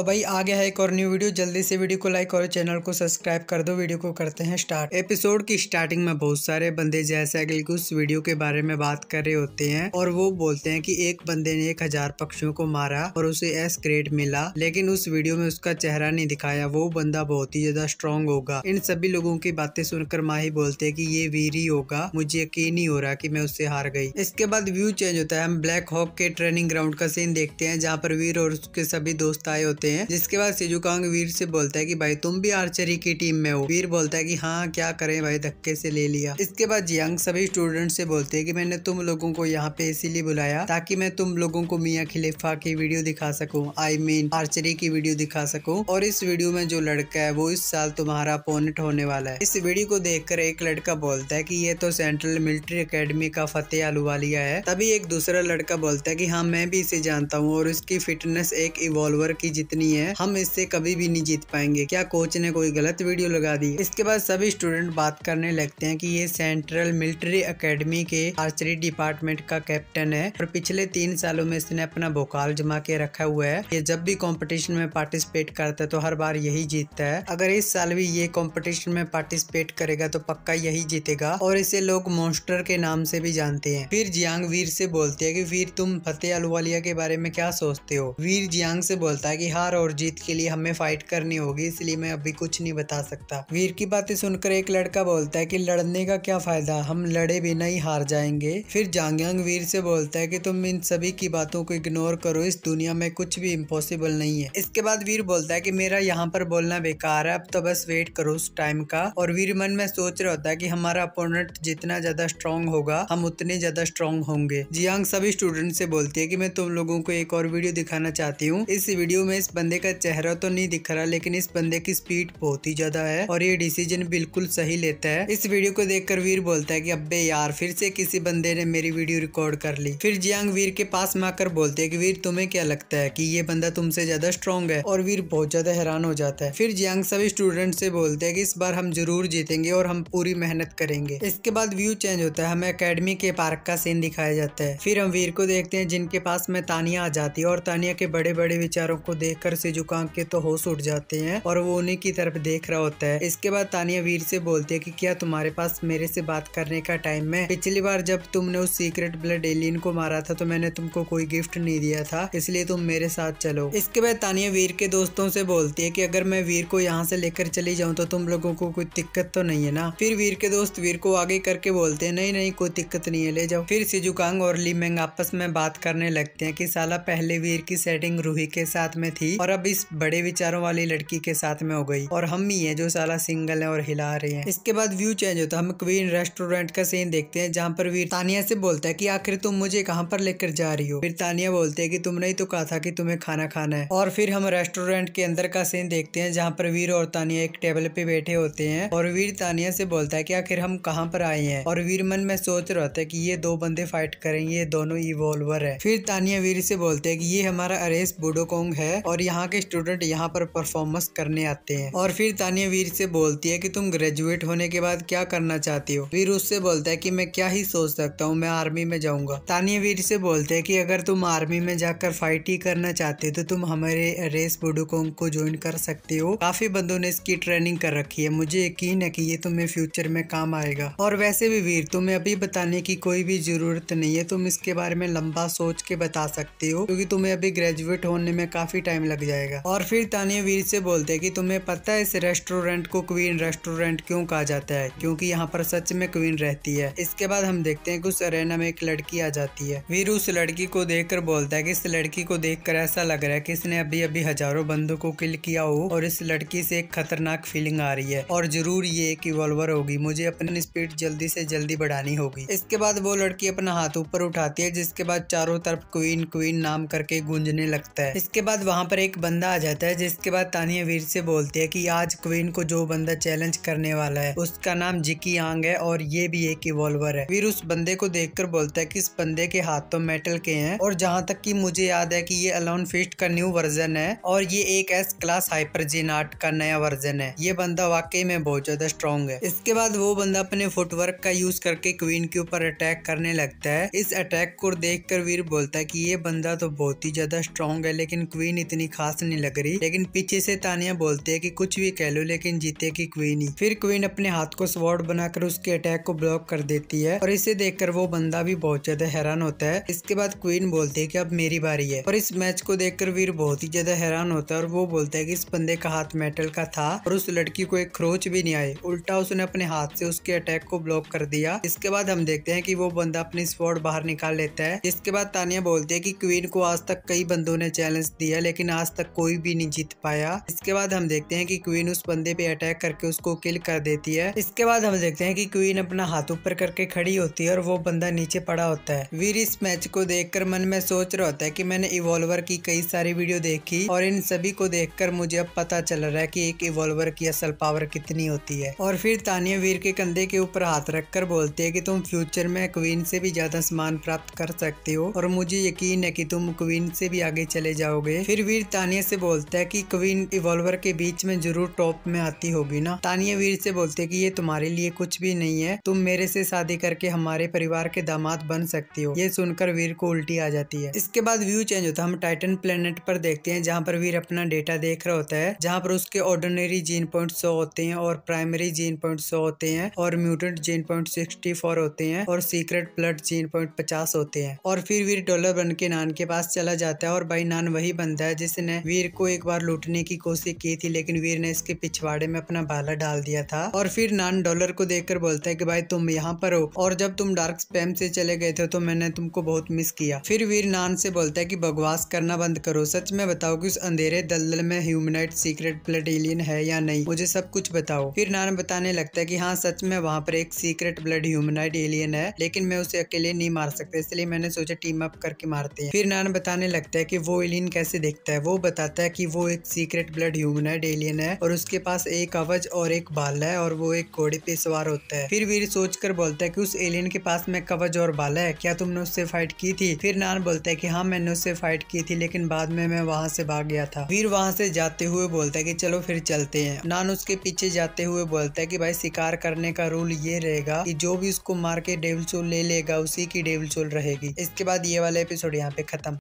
तो भाई, आ गया है एक और न्यू वीडियो जल्दी से वीडियो को लाइक और चैनल को सब्सक्राइब कर दो। वीडियो को करते हैं स्टार्ट एपिसोड की स्टार्टिंग में बहुत सारे बंदे जैसे कि उस वीडियो के बारे में बात कर रहे होते हैं और वो बोलते हैं कि एक बंदे ने एक हज़ार पक्षियों को मारा और उसे एस ग्रेड मिला, लेकिन उस वीडियो में उसका चेहरा नहीं दिखाया। वो बंदा बहुत ही ज़्यादा स्ट्रॉन्ग होगा। इन सभी लोगों की बातें सुनकर माही बोलते है की ये वीर ही होगा। मुझे यकीन नहीं हो रहा की मैं उससे हार गई। इसके बाद व्यू चेंज होता है। हम ब्लैक हॉक के ट्रेनिंग ग्राउंड का सीन देखते हैं, जहाँ पर वीर और उसके सभी दोस्त आए होते जिसके बाद सिजुकांग वीर से बोलता है कि भाई तुम भी आर्चरी की टीम में हो। वीर बोलता है कि हाँ क्या करें भाई, धक्के से ले लिया। इसके बाद जियांग सभी स्टूडेंट से बोलते हैं कि मैंने तुम लोगों को यहाँ पे इसीलिए बुलाया ताकि मैं तुम लोगों को मियाँ खिलेफा की वीडियो दिखा सकूँ। आई मीन आर्चरी की वीडियो दिखा सकूँ। और इस वीडियो में जो लड़का है, वो इस साल तुम्हारा अपोनेंट होने वाला है। इस वीडियो को देखकर एक लड़का बोलता है कि ये तो सेंट्रल मिलिट्री अकेडमी का फतेह आलूवालिया है। तभी एक दूसरा लड़का बोलता है कि हाँ मैं भी इसे जानता हूँ और इसकी फिटनेस एक इवॉल्वर की जितनी है। हम इससे कभी भी नहीं जीत पाएँगे। क्या कोच ने कोई गलत वीडियो लगा दी? इसके बाद सभी स्टूडेंट बात करने लगते हैं कि ये सेंट्रल मिलिट्री एकेडमी के आर्चरी डिपार्टमेंट का कैप्टन है और पिछले तीन सालों में इसने अपना भोकाल जमा के रखा हुआ है। ये जब भी कॉम्पिटिशन में पार्टिसिपेट करता है तो हर बार यही जीतता है। अगर इस साल भी ये कॉम्पिटिशन में पार्टिसिपेट करेगा तो पक्का यही जीतेगा और इसे लोग मोस्टर के नाम से भी जानते हैं। फिर जियांग वीर से बोलते हैं कि, वीर, तुम फतेह अलवालिया के बारे में क्या सोचते हो? वीर जियांग से बोलता है कि हार और जीत के लिए हमें फाइट करनी होगी, इसलिए मैं अभी कुछ नहीं बता सकता। वीर की बातें सुनकर एक लड़का बोलता है कि, लड़ने का क्या फ़ायदा? हम लड़े बिना ही हार जाएँगे। फिर जांगयांग वीर से बोलता है कि, तुम इन सभी की बातों को इग्नोर करो। इस दुनिया में कुछ भी इम्पॉसिबल नहीं है। इसके बाद वीर बोलता है कि, मेरा यहाँ पर बोलना बेकार है। अब तो बस वेट करो उस टाइम का। और वीर मन में सोच रहा होता है कि, हमारा अपोनेंट जितना ज़्यादा स्ट्रॉन्ग होगा, हम उतने ज़्यादा स्ट्रॉन्ग होंगे। जियांग सभी स्टूडेंट से बोलती है कि, मैं तुम लोगों को एक और वीडियो दिखाना चाहती हूँ। इस वीडियो में इस बंदे का चेहरा तो नहीं दिख रहा, लेकिन इस बंदे की स्पीड बहुत ही ज़्यादा है और ये डिसीज़न बिल्कुल सही लेता है। इस वीडियो को देखकर वीर बोलता है की, अब्बे यार, फिर से किसी बंदे ने मेरी वीडियो रिकॉर्ड कर ली। फिर जियांग वीर के पास में आकर बोलते है की, वीर, तुम्हें क्या लगता है की ये बंदा तुमसे ज़्यादा स्ट्रॉन्ग है? और वीर बहुत ज़्यादा हैरान हो जाता है। फिर जियांग सभी स्टूडेंट से बोलते हैं कि, इस बार हम ज़रूर जीतेंगे और हम पूरी मेहनत करेंगे। इसके बाद व्यू चेंज होता है। हमें अकेडमी के पार्क का सीन दिखाया जाता है। फिर हम वीर को देखते हैं, जिनके पास में तानिया आ जाती है और तानिया के बड़े बड़े विचारों को देखकर सिजुकांग के तो होश उठ जाते हैं और वो उन्हीं की तरफ़ देख रहा होता है। इसके बाद तानिया वीर से बोलती है कि क्या तुम्हारे पास मेरे से बात करने का टाइम है? पिछली बार जब तुमने उस सीक्रेट ब्लड एलियन को मारा था तो मैंने तुमको कोई गिफ्ट नहीं दिया था, इसलिए तुम मेरे साथ चलो। इसके बाद तानिया वीर के दोस्तों से बोलती है कि अगर मैं वीर को यहाँ से लेकर चली जाऊँ तो तुम लोगों को कोई दिक्कत तो नहीं है ना? फिर वीर के दोस्त वीर को आगे करके बोलते हैं, नहीं नहीं, कोई दिक्कत नहीं है, ले जाओ। फिर सिजुकांग और लीमेंग आपस में बात करने लगते हैं कि साला पहले वीर की सेटिंग रूही के साथ में थी और अब इस बड़े विचारों वाली लड़की के साथ में हो गई। और हम ही है जो साला सिंगल है और हिला रहे हैं। इसके बाद व्यू चेंज होता है। हम क्वीन रेस्टोरेंट का सीन देखते हैं जहाँ पर वीर तानिया से बोलता है की, आखिर तुम मुझे कहाँ पर लेकर जा रही हो? फिर तानिया बोलते है की, तुमने ही तो कहा था की तुम्हें खाना खाना है। और फिर हम रेस्टोरेंट के अंदर का सीन देखते हैं जहाँ पर वीर और तानिया एक टेबल पे बैठे होते हैं। और वीर तानिया से बोलता है की, आखिर हम कहाँ पर आए हैं? और वीर मन में सोच रहा है कि, ये दो बंदे फाइट करेंगे, ये दोनों इवॉल्वर है। फिर तानिया वीर से बोलते हैं कि, ये हमारा अरेस बुडोकोंग है और यहाँ के स्टूडेंट यहाँ पर परफॉर्मेंस करने आते हैं। और फिर तानिया वीर से बोलती है कि तुम ग्रेजुएट होने के बाद क्या करना चाहती हो? वीर उससे बोलता है कि मैं क्या ही सोच सकता हूँ, मैं आर्मी में जाऊँगा। तानिया वीर से बोलते हैं कि अगर तुम आर्मी में जाकर फाइट ही करना चाहते हो तो तुम हमारे रेस बुडोकोंग को ज्वाइन कर सकते हो। काफ़ी बंदों ने इसकी ट्रेनिंग कर रखी है। मुझे यकीन है कि ये तुम्हें फ्यूचर में काम आएगा। और वैसे भी वीर, तुम्हें अभी बताने की कोई भी ज़रूरत नहीं है। तुम इसके बारे में लंबा सोच के बता सकते हो, क्योंकि तुम्हें अभी ग्रेजुएट होने में काफ़ी टाइम लग जाएगा। और फिर तानिया वीर से बोलते हैं कि, तुम्हें पता है इस रेस्टोरेंट को क्वीन रेस्टोरेंट क्यों कहा जाता है? क्योंकि यहाँ पर सच में क्वीन रहती है। इसके बाद हम देखते हैं कि उस अरेना में एक लड़की आ जाती है। वीर उस लड़की को देखकर बोलता है कि, इस लड़की को देखकर ऐसा लग रहा है कि इसने अभी अभी हज़ारों बंदों को किल किया हो और इस लड़की से एक खतरनाक फीलिंग आ रही है। और ज़रूर ये एक इवॉल्वर होगी। मुझे अपनी स्पीड जल्दी से जल्दी बढ़ानी होगी। इसके बाद वो लड़की अपना हाथ ऊपर उठाती है, जिसके बाद चारों तरफ़ क्वीन क्वीन नाम करके गूंजने लगता है। इसके बाद वहाँ पर एक बंदा आ जाता है, जिसके बाद तानिया वीर से बोलती है कि आज क्वीन को जो बंदा चैलेंज करने वाला है, उसका नाम जिकी आंग है और ये भी एक इवॉल्वर है। वीर उस बंदे को देखकर बोलता है कि इस बंदे के हाथ तो मेटल के हैं और जहाँ तक कि मुझे याद है कि ये अलोन फिस्ट का न्यू वर्जन है और ये एक एस क्लास हाइपर जीनाट का नया वर्जन है। ये बंदा वाकई में बहुत ज़्यादा स्ट्रॉन्ग है। इसके बाद वो बंदा अपने फुटवर्क का यूज़ करके क्वीन के ऊपर अटैक करने लगता है। इस अटैक को देख वीर बोलता है की ये बंदा तो बहुत ही ज़्यादा स्ट्रॉन्ग है, लेकिन क्वीन इतनी खास नहीं लग रही। लेकिन पीछे से तानिया बोलती है कि कुछ भी कह लो, लेकिन जीतेगी क्वीन ही फिर क्वीन अपने हाथ को स्वॉर्ड बनाकर उसके अटैक को ब्लॉक कर देती है और इसे देखकर वो बंदा भी बहुत ज़्यादा हैरान होता है। इसके बाद क्वीन बोलती है कि अब मेरी बारी है। और इस मैच को देखकर वीर बहुत ही ज़्यादा हैरान होता है और वो बोलता है कि इस बंदे का हाथ मेटल का था और उस लड़की को एक खरोच भी नहीं आई उल्टा उसने अपने हाथ से उसके अटैक को ब्लॉक कर दिया। इसके बाद हम देखते हैं कि वो बंदा अपनी स्पॉट बाहर निकाल लेता है। इसके बाद तानिया बोलती है कि क्वीन को आज तक कई बंदों ने चैलेंज दिया, लेकिन आज तक कोई भी नहीं जीत पाया। इसके बाद हम देखते हैं कि क्वीन उस बंदे पे अटैक करके उसको किल कर देती है। इसके बाद हम देखते हैं कि क्वीन अपना हाथ ऊपर करके खड़ी होती है और वो बंदा नीचे पड़ा होता है। वीर इस मैच को देखकर मन में सोच रहा होता है कि मैंने इवॉल्वर की कई सारी वीडियो देखी और इन सभी को देखकर मुझे अब पता चल रहा है कि एक इवॉल्वर की असल पावर कितनी होती है। और फिर तानिया वीर के कंधे के ऊपर हाथ रखकर बोलती है कि तुम फ्यूचर में क्वीन से भी ज़्यादा सम्मान प्राप्त कर सकते हो और मुझे यकीन है कि तुम क्वीन से भी आगे चले जाओगे। फिर वीर तानिया से बोलता है कि क्वीन इवॉल्वर के बीच में ज़रूर टॉप में आती होगी ना। तानिया वीर से बोलते है कि ये तुम्हारे लिए कुछ भी नहीं है। तुम मेरे से शादी करके हमारे परिवार के दामाद बन सकती हो। ये सुनकर वीर को उल्टी आ जाती है। इसके बाद व्यू चेंज होता है। हम टाइटन प्लेनेट पर देखते हैं, जहाँ पर वीर अपना डेटा देख रहा होता है। जहाँ पर उसके ऑर्डिनरी जीन पॉइंट शो होते हैं और प्राइमरी जीन पॉइंट शो होते हैं और mutant gene point sixty four होते हैं और सीक्रेट ब्लड जीन पॉइंट पचास होते हैं। और फिर वीर डॉलर बन के नान के पास चला जाता है और भाई नान वही बनता है जिसने वीर को एक बार लूटने की कोशिश की थी, लेकिन वीर ने इसके पिछवाड़े में अपना भाला डाल दिया था। और फिर नान डॉलर को देखकर बोलता है कि भाई तुम यहाँ पर हो, और जब तुम डार्क स्पैम से चले गए थे तो मैंने तुमको बहुत मिस किया। फिर वीर नान से बोलता है कि बकवास करना बंद करो। सच में बताओ कि उस अंधेरे दलदल में ह्यूमनाइट सीक्रेट ब्लड एलियन है या नहीं? मुझे सब कुछ बताओ। फिर नान बताने लगता है कि हाँ सच में वहाँ पर एक सीक्रेट ब्लड ह्यूमनाइट एलियन है, लेकिन मैं उसे अकेले नहीं मार सकता, इसलिए मैंने सोचा टीम अप करके मारते हैं। फिर नान बताने लगता है कि वो एलियन कैसे देखता है वो बताता है कि वो एक सीक्रेट ब्लड ह्यूमनाइट एलियन है और उसके पास एक कवच और एक बाल है और वो एक घोड़े पे सवार होता है। फिर वीर सोच कर बोलता है कि उस एलियन के पास में कवच और बाला है, क्या तुमने उससे फाइट की थी? फिर नान बोलता है कि हाँ मैंने उससे फाइट की थी, लेकिन बाद में मैं वहाँ से भाग गया था। वीर वहाँ से जाते हुए बोलता है कि चलो फिर चलते हैं। नान उसके पीछे जाते हुए बोलता है कि भाई, शिकार करने का रूल ये रहेगा कि जो भी उसको मार के डेविल सोल ले लेगा, उसी की डेविल सोल रहेगी। इसके बाद ये वाला एपिसोड यहाँ पे खत्म।